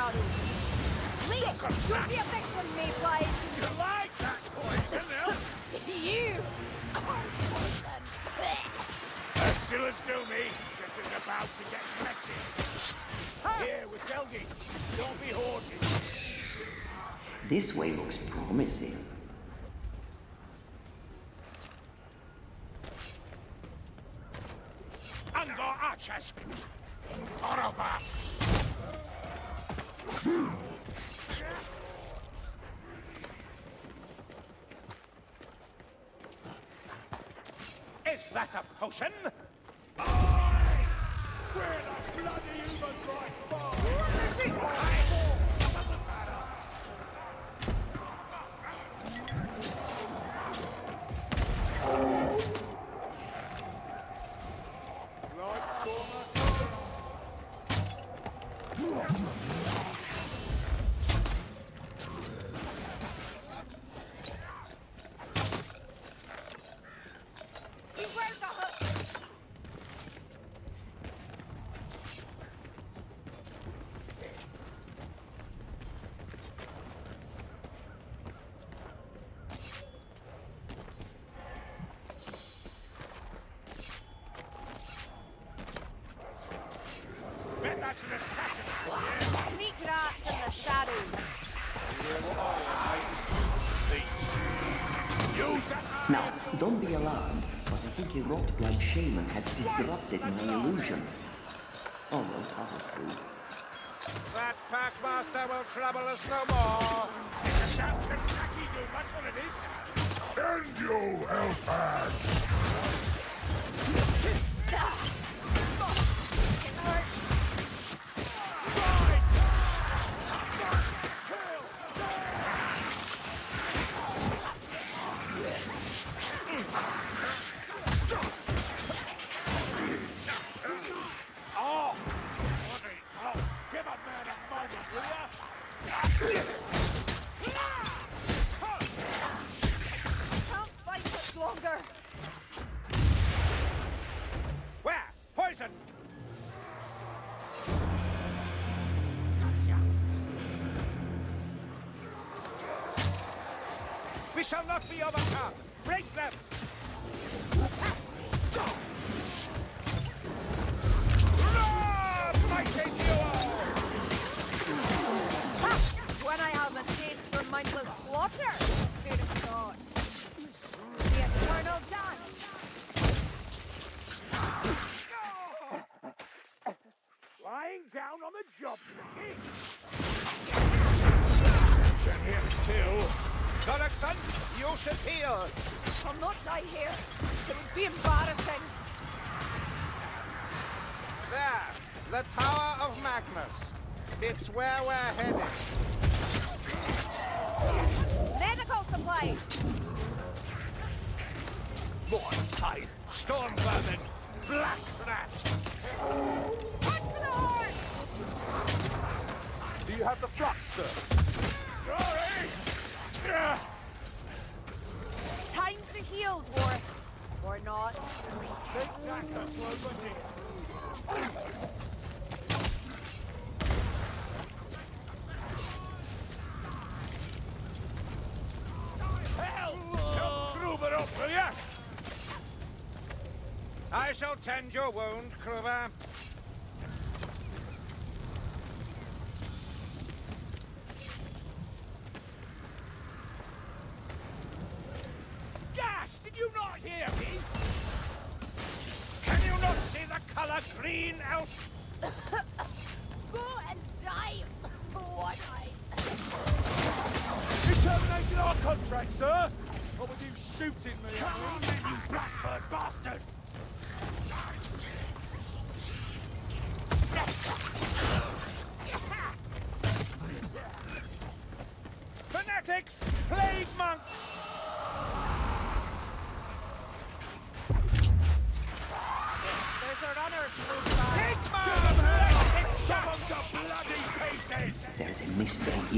shadows. Leech, don't be a victim, Mayflies. You like that poison, huh? you are poison. As still as do me, this is about to get messy. Here, we're telling. Don't be haughty. This way looks promising. Under archers. Orobas. Is that a potion? Aye! Where don't be alarmed, but I think a rot blood shaman has disrupted my illusion. Almost halfway. That Packmaster will trouble us no more. It's a damn Kentucky dude, that's what it is. And you, Elfman! Shall not be overcome. The Tower of Magnus. It's where we're headed. Medical supplies. More tide. Storm vermin. Black rat. Back to the horse. Do you have the flux, sir? Sorry! Time to heal, Dwarf. Or not. That's a slow budget. Hell! Help Kruber up, will ya? I shall tend your wound, Kruber. Gas! Did you not hear me? Can you not see the colour green, Elf? Go and die. One eye. You terminated our contract, sir! What with you shooting me? Come on,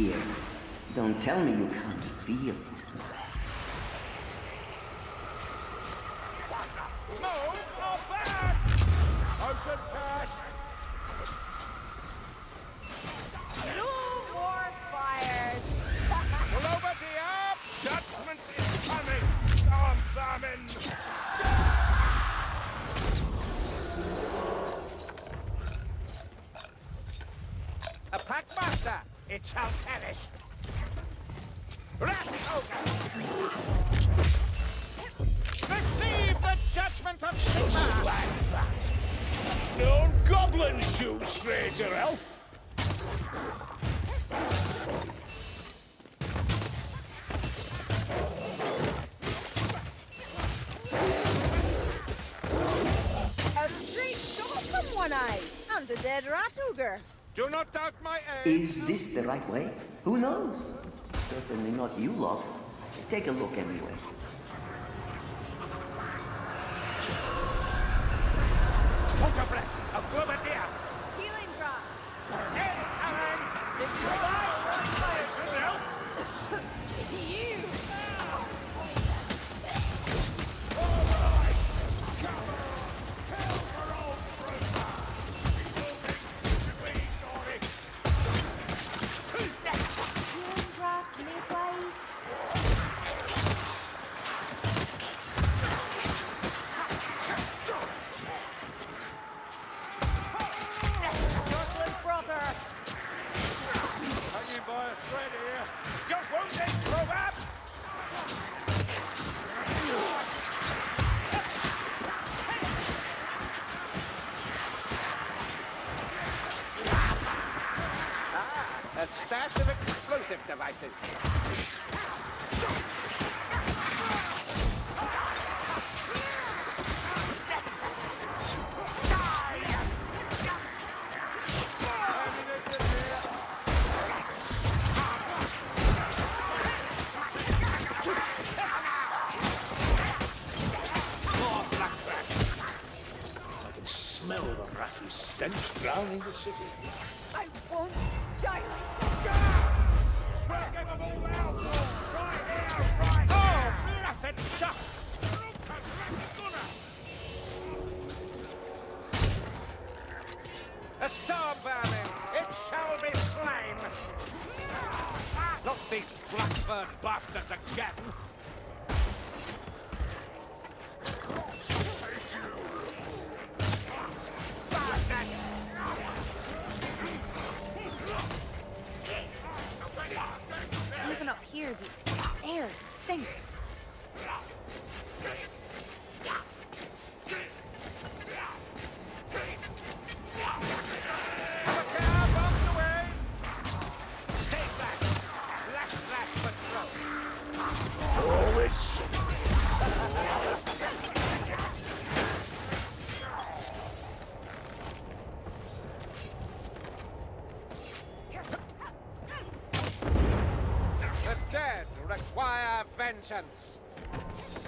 here. Don't tell me you can't feel it. Judgment of Sigmar! Like that. No goblins shoot, stranger elf. A straight shot from one eye and a dead rat ogre. Do not doubt my aim. Is this the right way? Who knows? Certainly not you lot. Take a look anyway. Rat. I can smell the ratty stench drowning the city. Bastards again! Even up here, the air stinks. Require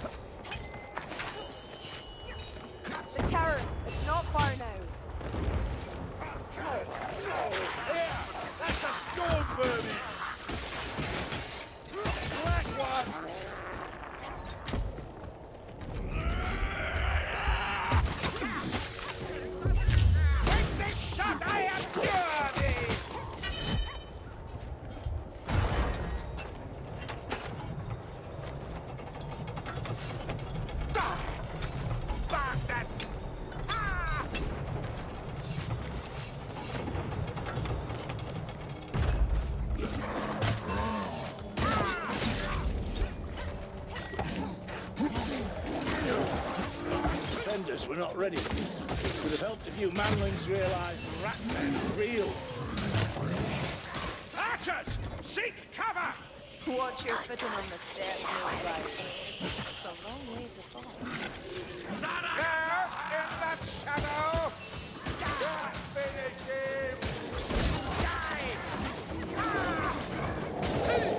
Defenders were not ready. It would have helped if you manlings realized Ratman is real. Archers! Seek cover! Watch your footing on the steps, midways. It's a long way to fall. There, in that shadow! Finish him! Die! Ah!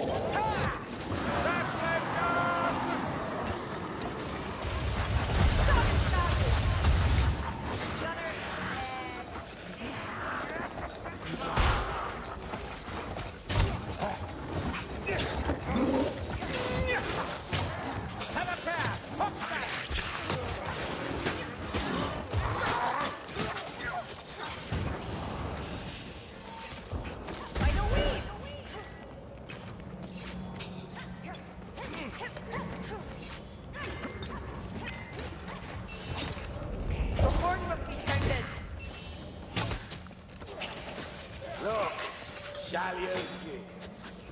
Dahlia's Gates.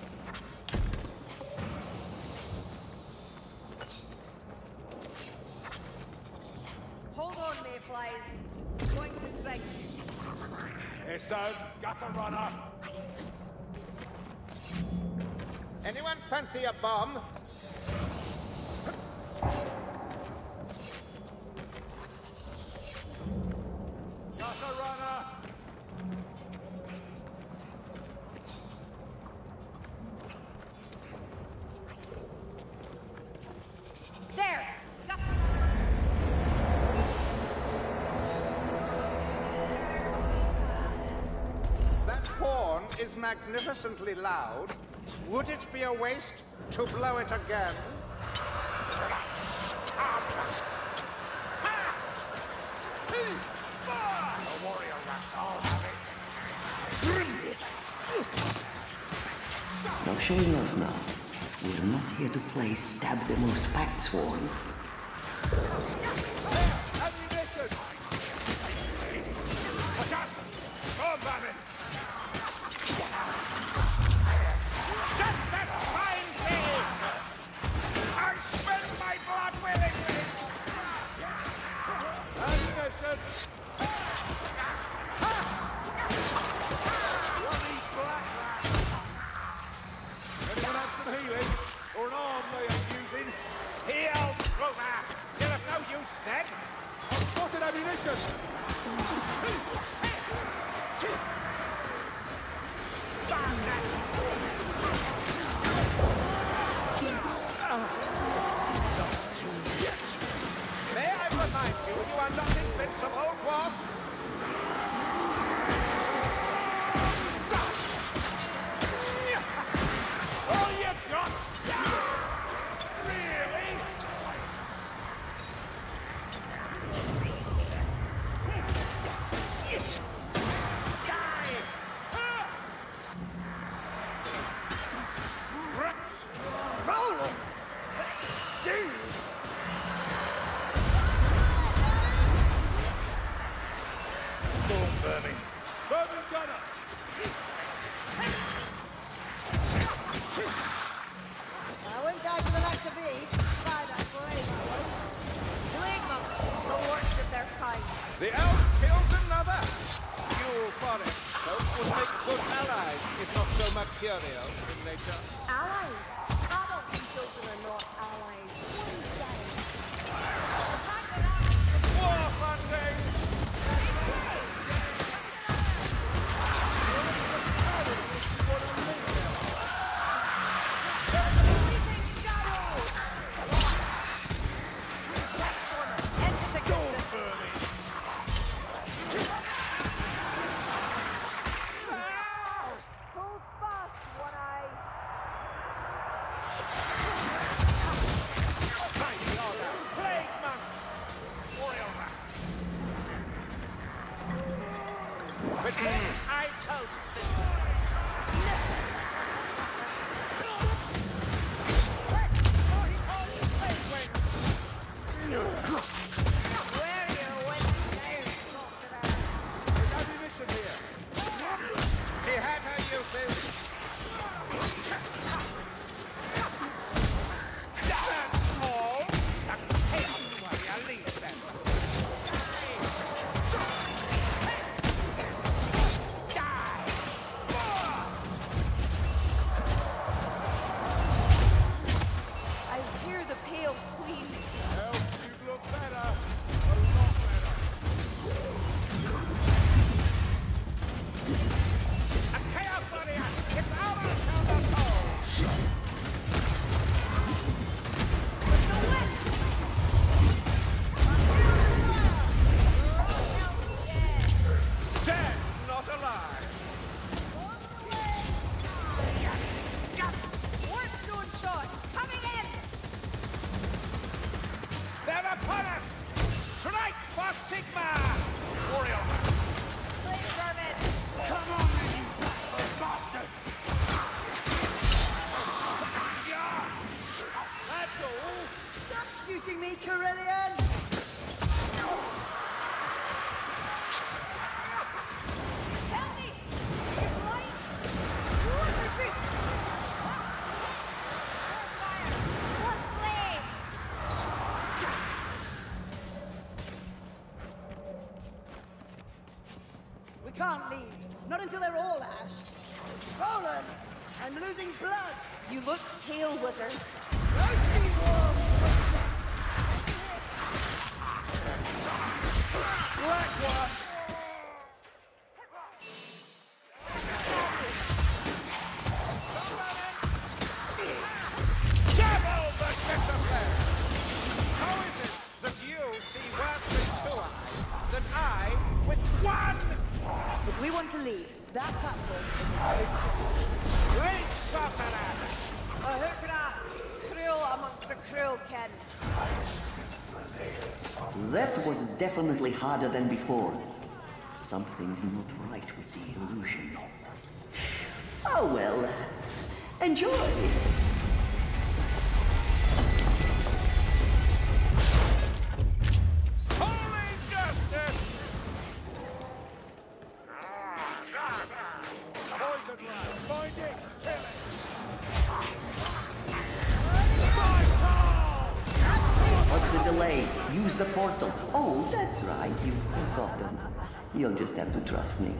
Hold on, Mayflies. I'm going to strike you. Yes, out, gutter runner. Anyone fancy a bomb? magnificently loud, would it be a waste to blow it again? The warrior rats enough now. We're not here to play stab the most packed sworn. i've spotted ammunition. The elf kills another. Fuel forest. it. Those would make good allies, if not so mercurial in nature. Allies? Adults and children are not allies. me, Kerillian? We can't leave. Not until they're all ash. Roland! I'm losing blood! You look pale, wizard. definitely harder than before. Something's not right with the illusion. Oh well. Enjoy! the delay. Use the portal. Oh, that's right. You've forgotten. You'll just have to trust me.